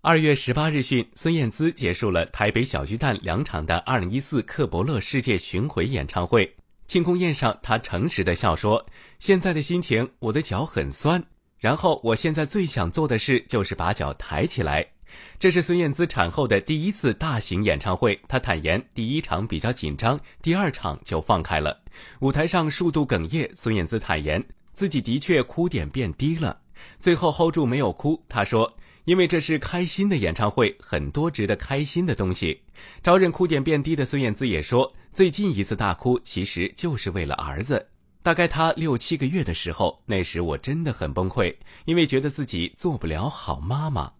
二月十八日讯，孙燕姿结束了台北小巨蛋两场的二零一四克伯勒世界巡回演唱会。庆功宴上，她诚实的笑说：“现在的心情，我的脚很酸。然后，我现在最想做的事就是把脚抬起来。”这是孙燕姿产后的第一次大型演唱会。她坦言，第一场比较紧张，第二场就放开了。舞台上数度哽咽，孙燕姿坦言自己的确哭点变低了，最后 hold 住没有哭。她说。因为这是开心的演唱会，很多值得开心的东西。招认哭点变低的孙燕姿也说，最近一次大哭其实就是为了儿子。大概他六七个月的时候，那时我真的很崩溃，因为觉得自己做不了好妈妈。